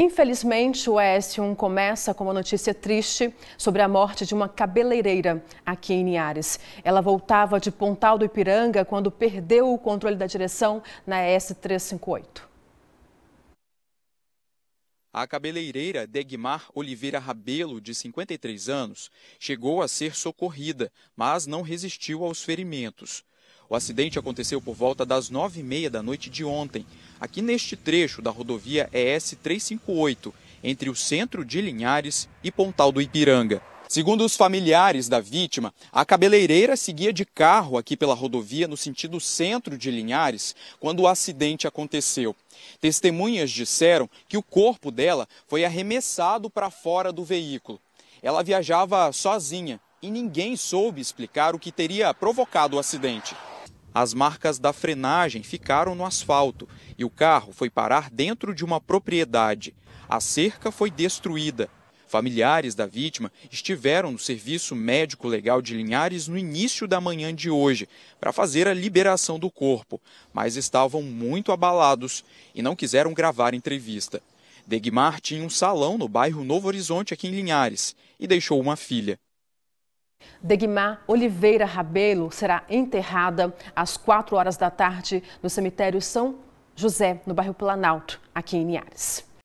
Infelizmente, o ES1 começa com uma notícia triste sobre a morte de uma cabeleireira aqui em Niares. Ela voltava de Pontal do Ipiranga quando perdeu o controle da direção na S358. A cabeleireira Degmar Oliveira Rabelo, de 53 anos, chegou a ser socorrida, mas não resistiu aos ferimentos. O acidente aconteceu por volta das nove e meia da noite de ontem, aqui neste trecho da rodovia ES 358, entre o centro de Linhares e Pontal do Ipiranga. Segundo os familiares da vítima, a cabeleireira seguia de carro aqui pela rodovia no sentido centro de Linhares quando o acidente aconteceu. Testemunhas disseram que o corpo dela foi arremessado para fora do veículo. Ela viajava sozinha e ninguém soube explicar o que teria provocado o acidente. As marcas da frenagem ficaram no asfalto e o carro foi parar dentro de uma propriedade. A cerca foi destruída. Familiares da vítima estiveram no Serviço Médico Legal de Linhares no início da manhã de hoje para fazer a liberação do corpo, mas estavam muito abalados e não quiseram gravar entrevista. Degmar tinha um salão no bairro Novo Horizonte, aqui em Linhares, e deixou uma filha. Degmar Oliveira Rabelo será enterrada às 4 horas da tarde no cemitério São José, no bairro Planalto, aqui em Niares.